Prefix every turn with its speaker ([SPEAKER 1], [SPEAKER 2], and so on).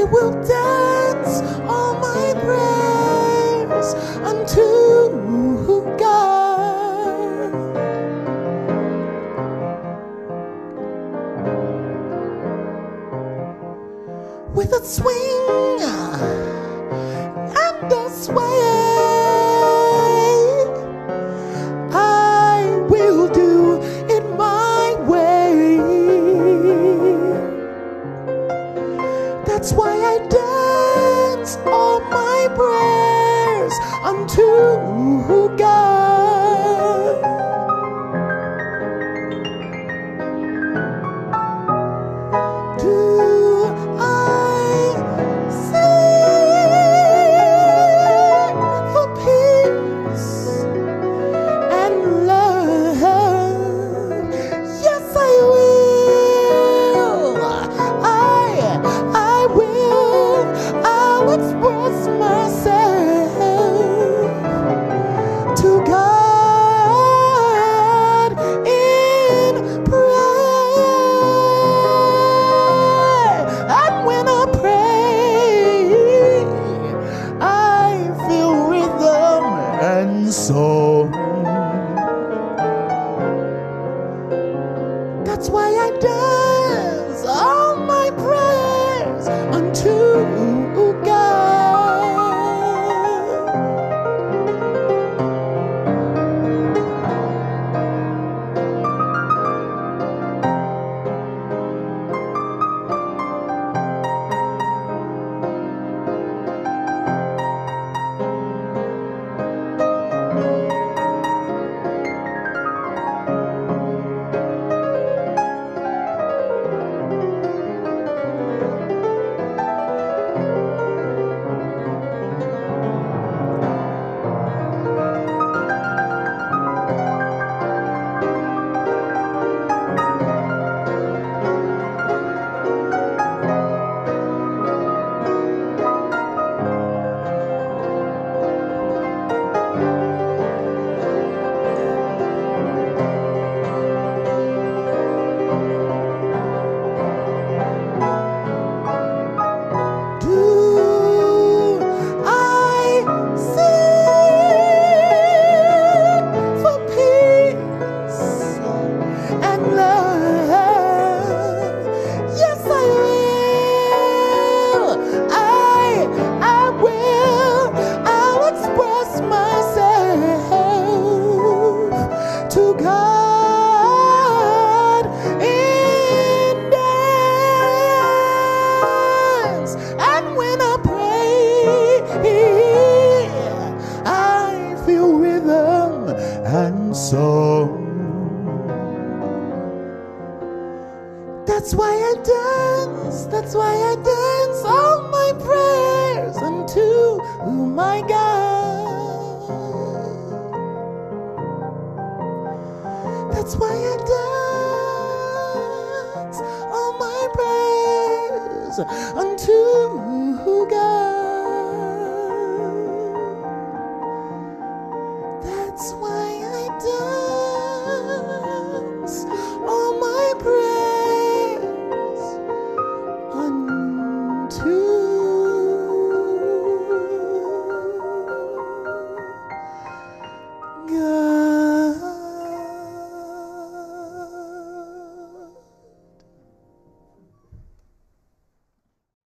[SPEAKER 1] I will dance all my praise unto God. With a swing. who got? corazón. and so. That's why I dance, that's why I dance all my prayers unto my God. That's why I dance all my prayers unto God. That's why.